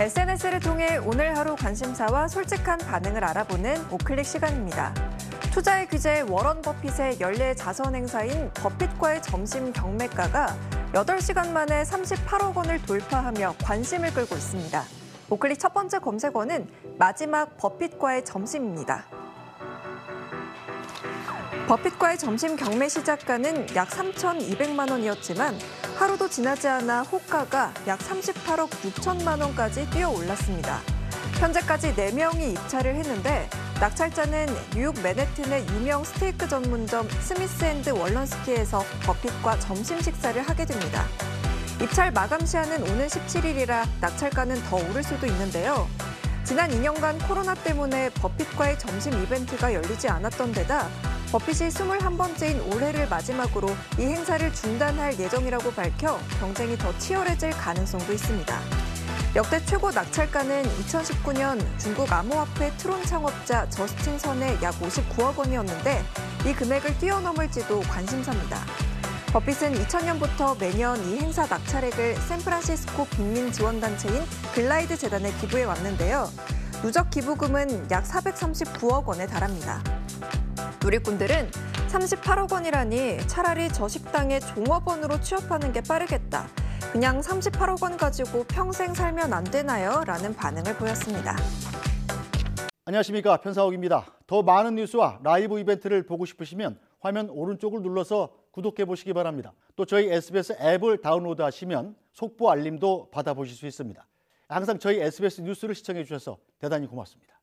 SNS를 통해 오늘 하루 관심사와 솔직한 반응을 알아보는 오클릭 시간입니다. 투자의 규제 워런 버핏의 연례 자선 행사인 버핏과의 점심 경매가가 8시간 만에 38억 원을 돌파하며 관심을 끌고 있습니다. 오클릭 첫 번째 검색어는 마지막 버핏과의 점심입니다. 버핏과의 점심 경매 시작가는 약 3,200만 원이었지만 하루도 지나지 않아 호가가 약 38억 6천만 원까지 뛰어 올랐습니다. 현재까지 4명이 입찰을 했는데 낙찰자는 뉴욕 맨해튼의 유명 스테이크 전문점 스미스 앤드 월런스키에서 버핏과 점심 식사를 하게 됩니다. 입찰 마감 시한은 오는 17일이라 낙찰가는 더 오를 수도 있는데요. 지난 2년간 코로나 때문에 버핏과의 점심 이벤트가 열리지 않았던 데다 버핏이 21번째인 올해를 마지막으로 이 행사를 중단할 예정이라고 밝혀 경쟁이 더 치열해질 가능성도 있습니다. 역대 최고 낙찰가는 2019년 중국 암호화폐 트론 창업자 저스틴 선의 약 59억 원이었는데 이 금액을 뛰어넘을지도 관심사입니다. 버핏은 2000년부터 매년 이 행사 낙찰액을 샌프란시스코 빈민 지원단체인 글라이드 재단에 기부해 왔는데요. 누적 기부금은 약 439억 원에 달합니다. 누리꾼들은 38억 원이라니 차라리 저 식당에 종업원으로 취업하는 게 빠르겠다. 그냥 38억 원 가지고 평생 살면 안 되나요? 라는 반응을 보였습니다. 안녕하십니까 편사옥입니다. 더 많은 뉴스와 라이브 이벤트를 보고 싶으시면 화면 오른쪽을 눌러서 구독해 보시기 바랍니다. 또 저희 SBS 앱을 다운로드 하시면 속보 알림도 받아보실 수 있습니다. 항상 저희 SBS 뉴스를 시청해 주셔서 대단히 고맙습니다.